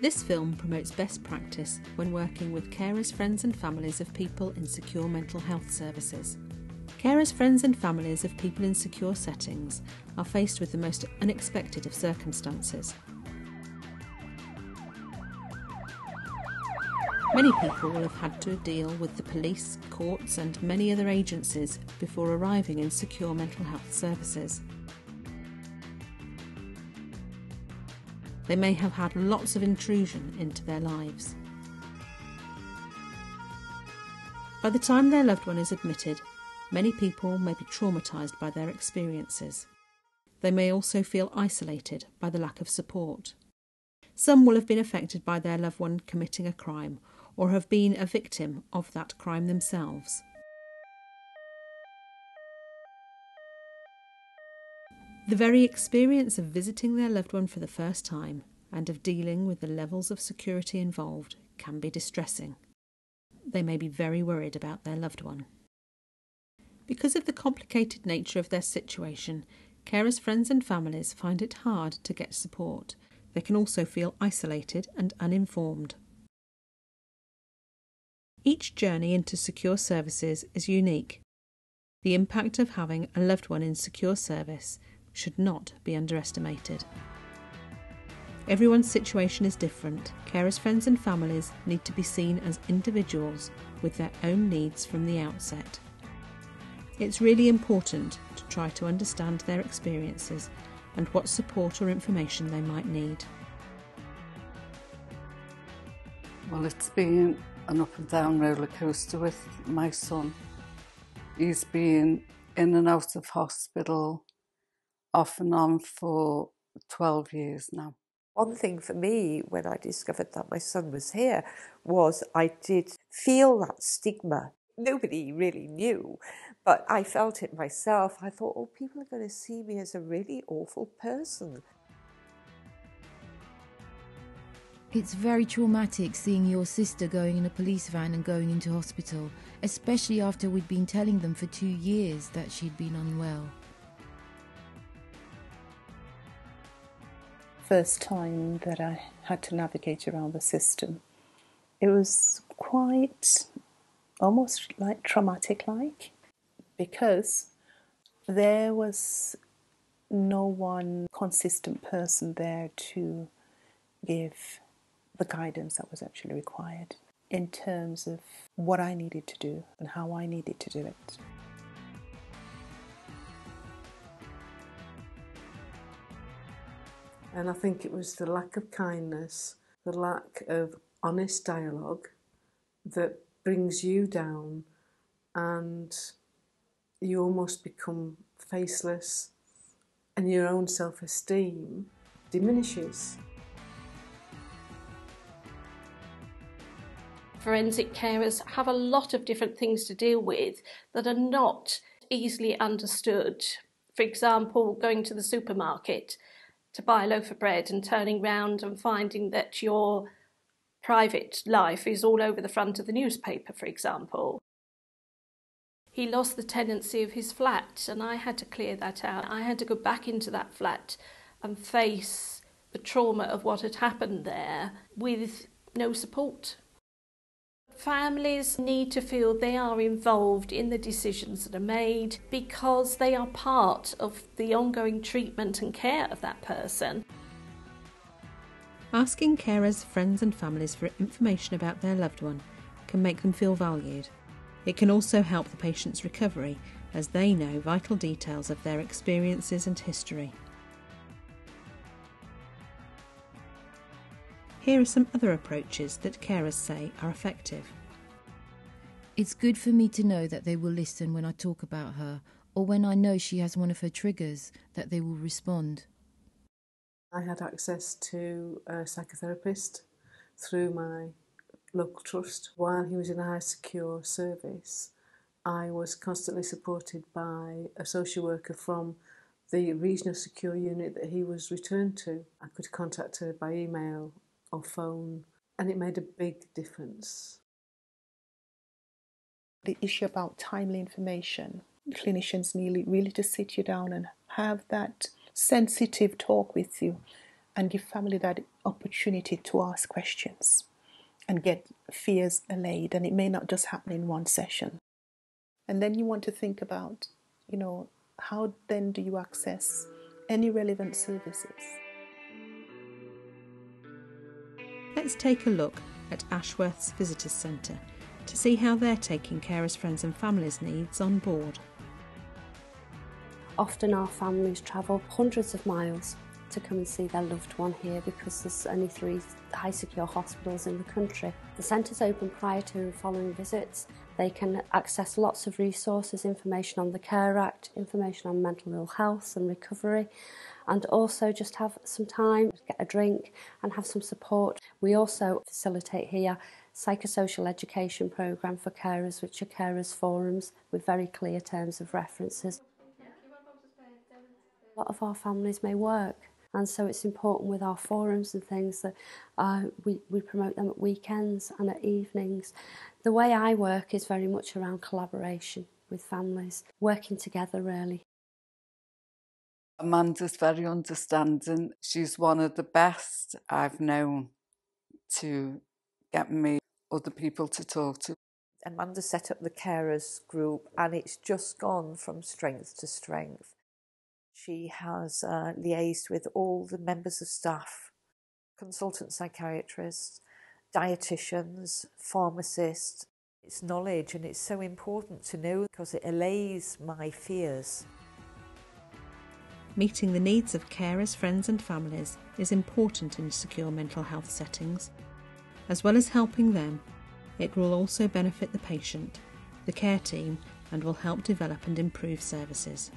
This film promotes best practice when working with carers, friends, and families of people in secure mental health services. Carers, friends, and families of people in secure settings are faced with the most unexpected of circumstances. Many people will have had to deal with the police, courts, and many other agencies before arriving in secure mental health services. They may have had lots of intrusion into their lives. By the time their loved one is admitted, many people may be traumatised by their experiences. They may also feel isolated by the lack of support. Some will have been affected by their loved one committing a crime or have been a victim of that crime themselves. The very experience of visiting their loved one for the first time and of dealing with the levels of security involved can be distressing. They may be very worried about their loved one. Because of the complicated nature of their situation, carers, friends, and families find it hard to get support. They can also feel isolated and uninformed. Each journey into secure services is unique. The impact of having a loved one in secure service should not be underestimated. Everyone's situation is different. Carers, friends, and families need to be seen as individuals with their own needs from the outset. It's really important to try to understand their experiences and what support or information they might need. Well, it's been an up and down roller coaster with my son. He's been in and out of hospital off and on for 12 years now. One thing for me when I discovered that my son was here was I did feel that stigma. Nobody really knew, but I felt it myself. I thought, oh, people are going to see me as a really awful person. It's very traumatic seeing your sister going in a police van and going into hospital, especially after we'd been telling them for two years that she'd been unwell. First time that I had to navigate around the system, it was quite almost like traumatic like because there was no one consistent person there to give the guidance that was actually required in terms of what I needed to do and how I needed to do it. And I think it was the lack of kindness, the lack of honest dialogue that brings you down and you almost become faceless and your own self esteem diminishes. forensic carers have a lot of different things to deal with that are not easily understood. For example, going to the supermarket to buy a loaf of bread and turning round and finding that your private life is all over the front of the newspaper, for example. He lost the tenancy of his flat, and I had to clear that out. I had to go back into that flat and face the trauma of what had happened there with no support. Families need to feel they are involved in the decisions that are made because they are part of the ongoing treatment and care of that person. Asking carers, friends, and families for information about their loved one can make them feel valued. It can also help the patient's recovery as they know vital details of their experiences and history. Here are some other approaches that carers say are effective. It's good for me to know that they will listen when I talk about her, or when I know she has one of her triggers, that they will respond. I had access to a psychotherapist through my local trust. While he was in a high secure service, I was constantly supported by a social worker from the regional secure unit that he was returned to. I could contact her by email or phone, and it made a big difference. The issue about timely information, clinicians need really to sit you down and have that sensitive talk with you and give family that opportunity to ask questions and get fears allayed. And it may not just happen in one session. And then you want to think about, you know, how then do you access any relevant services? Let's take a look at Ashworth's Visitors Centre to see how they're taking carers, friends, and families' needs on board. Often our families travel hundreds of miles to come and see their loved one here because there's only three high secure hospitals in the country. The centre's open prior to and following visits. They can access lots of resources, information on the Care Act, information on mental ill health and recovery, and also just have some time, get a drink and have some support. We also facilitate here psychosocial education programme for carers, which are carers forums with very clear terms of references. A lot of our families may work and so it's important with our forums and things that uh, we, we promote them at weekends and at evenings. The way I work is very much around collaboration with families, working together really. Amanda's very understanding. She's one of the best I've known to get me other people to talk to. Amanda set up the carers group and it's just gone from strength to strength. She has uh, liaised with all the members of staff, consultant psychiatrists, dietitians, pharmacists. It's knowledge and it's so important to know because it allays my fears. Meeting the needs of carers, friends, and families is important in secure mental health settings. As well as helping them, it will also benefit the patient, the care team, and will help develop and improve services.